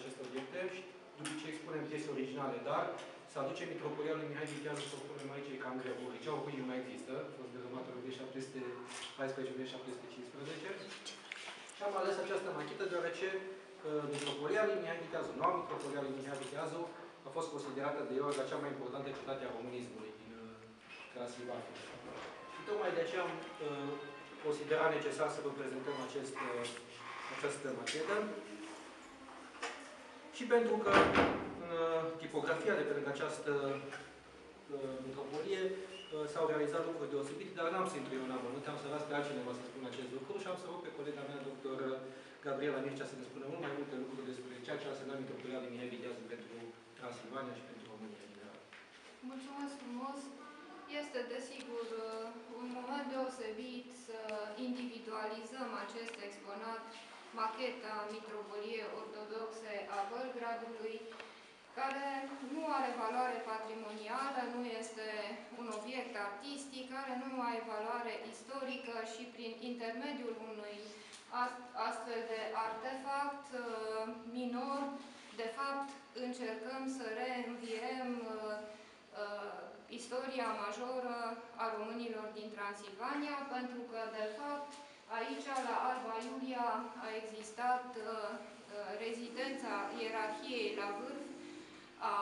aceste obiecte și după ce expunem piese originale, dar să aduce Mitropolia lui Mihai Vitează să o punem aici e cam greu. Liceu Oricui nu mai există, a fost dărâmat în 1714-1715. Și am ales această machetă deoarece uh, Mitropolia lui Mihai Vitează, noua Mitropolia lui Mihai Vitează, a fost considerată de Iorga cea mai importantă cetate a românismului din uh, Transilvania. Și tocmai de aceea am uh, considerat necesar să vă prezentăm acest, uh, această machetă. Și pentru că uh, tipografia de pe lângă această uh, mitropolie uh, s-au realizat lucruri deosebite, dar n-am să intru eu în amănunt, am să las pe altcineva să spună acest lucru și am să rog pe colega mea, doctor Gabriela Mircea, să ne spună mult mai multe lucruri despre ceea ce a însemnat mitropolia din Mihai Videază pentru Transilvania și pentru România în general. Mulțumesc frumos! Este, desigur, un moment deosebit să individualizăm acest exponat, macheta Mitropoliei Ortodoxe a Belgradului, care nu are valoare patrimonială, nu este un obiect artistic, care nu are valoare istorică și prin intermediul unui astfel de artefact uh, minor, de fapt, încercăm să reînviem uh, uh, istoria majoră a românilor din Transilvania, pentru că, de fapt, aici, la Alba Iulia, a existat rezidența ierarhiei la vârf a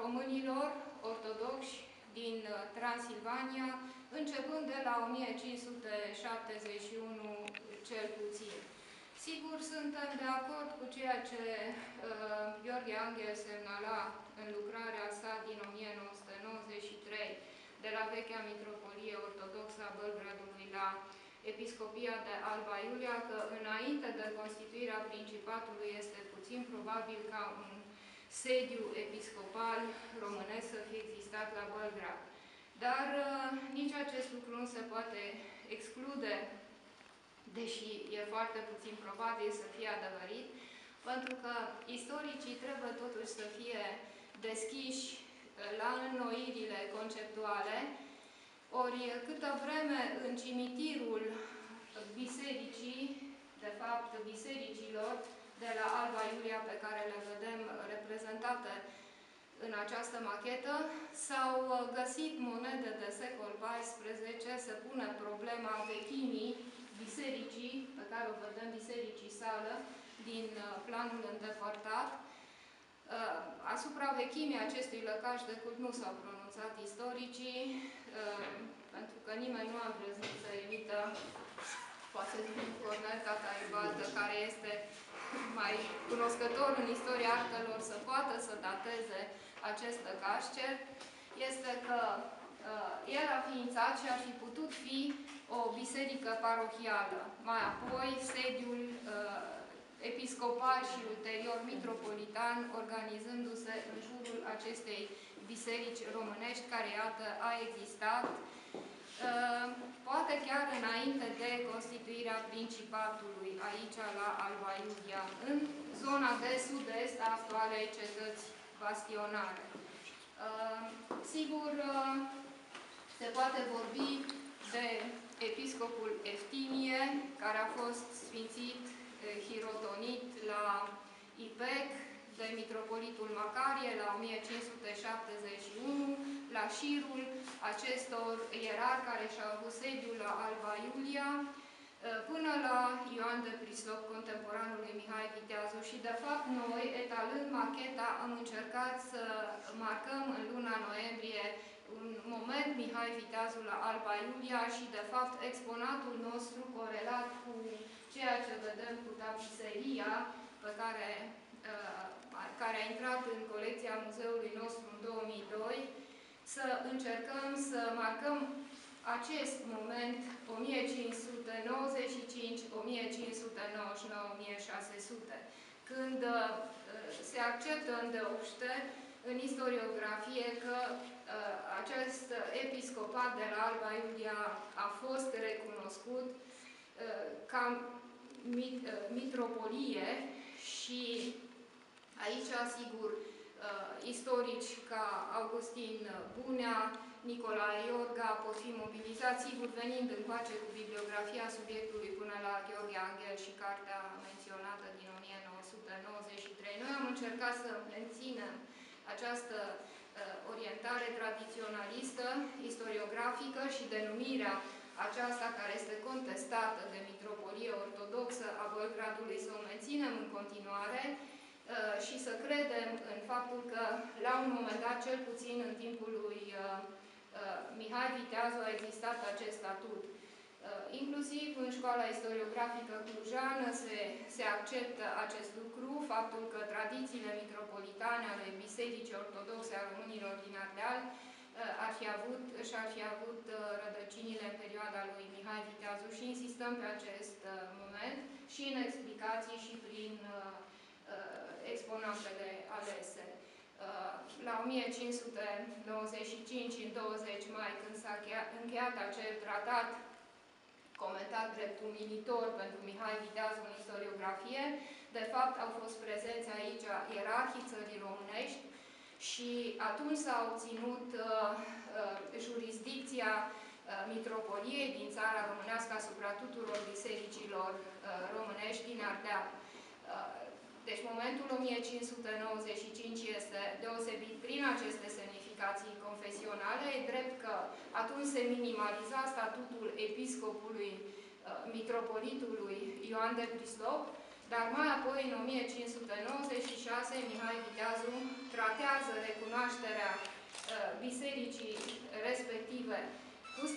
românilor ortodoxi din Transilvania, începând de la 1571 cel puțin. Sigur, suntem de acord cu ceea ce uh, Gheorghe Angel semnala în lucrarea sa din 1993 de la vechea Mitropolie Ortodoxă a Bălgradului la Episcopia de Alba Iulia, că înainte de constituirea Principatului este puțin probabil ca un sediu episcopal românesc să fie existat la Bălgrad. Dar uh, nici acest lucru nu se poate exclude deși e foarte puțin probabil să fie adevărit, pentru că istoricii trebuie totuși să fie deschiși uh, la înnoirile conceptuale, ori câtă vreme în cimitirul bisericii, de fapt bisericilor de la Alba Iulia pe care le vedem reprezentate în această machetă, s-au uh, găsit monede de secol XIV, se pune problema vechimii bisericii, pe care o vedem, bisericii sală, din uh, planul îndepărtat. Uh, asupra vechimii acestui lăcaș de cult nu s-au pronunțat istoricii, uh, pentru că nimeni nu a îndrăznit să emită, poate din Cornel Cataibaldă, care este mai cunoscător în istoria artelor, să poată să dateze acest lăcaș. este că uh, el a ființat și ar fi putut fi o biserică parohială, mai apoi sediul uh, episcopal și ulterior mitropolitan, organizându-se în jurul acestei biserici românești, care, iată, a existat, uh, poate chiar înainte de constituirea Principatului, aici la Alba Iulia, în zona de sud-est a actualei cetăți bastionare. Uh, sigur, uh, se poate vorbi de episcopul Eftimie, care a fost sfințit, eh, hirotonit la IPEC, de mitropolitul Macarie la 1571, la șirul acestor ierari care și-au avut sediul la Alba Iulia, eh, până la Ioan de Prislop, contemporanului Mihai Viteazu. Și, de fapt, noi, etalând macheta, am încercat să marcăm în luna noiembrie un moment Mihai Viteazul la Alba Iulia și, de fapt, exponatul nostru corelat cu ceea ce vedem cu tapiseria pe care, uh, care a intrat în colecția muzeului nostru în 2002, să încercăm să marcăm acest moment 1595, 1599, 1600, când uh, se acceptă îndeopște în istoriografie că uh, acest episcopat de la Alba Iulia a fost recunoscut uh, ca mit, uh, mitropolie și aici, sigur, uh, istorici ca Augustin Bunea, Nicolae Iorga pot fi mobilizați, sigur, venind încoace cu bibliografia subiectului până la Gheorghe Angel și cartea menționată din 1993. Noi încercat să menținem această uh, orientare tradiționalistă, istoriografică și denumirea aceasta care este contestată de Mitropolie Ortodoxă a Belgradului să o menținem în continuare uh, și să credem în faptul că la un moment dat, cel puțin în timpul lui uh, uh, Mihai Viteazu, a existat acest statut. Inclusiv în școala istoriografică clujană se, se acceptă acest lucru, faptul că tradițiile mitropolitane ale Bisericii Ortodoxe a românilor din Ardeal ar fi avut, și-ar fi avut rădăcinile în perioada lui Mihai Viteazu și insistăm pe acest moment și în explicații și prin exponatele alese. La 1595, în 20 mai, când s-a încheiat acel tratat comentat drept umilitor pentru Mihai Viteazu în istoriografie, de fapt au fost prezenți aici ierarhii țării românești și atunci s-a obținut uh, uh, jurisdicția uh, mitropoliei din țara românească asupra tuturor bisericilor uh, românești din Ardeal. Uh, deci momentul 1595 este deosebit prin aceste semnificații confesionale. E drept că atunci se minimaliza statutul episcopului uh, mitropolitului Ioan de Prislop, dar mai apoi, în 1596, Mihai Viteazu tratează recunoașterea uh, bisericii respective cu statut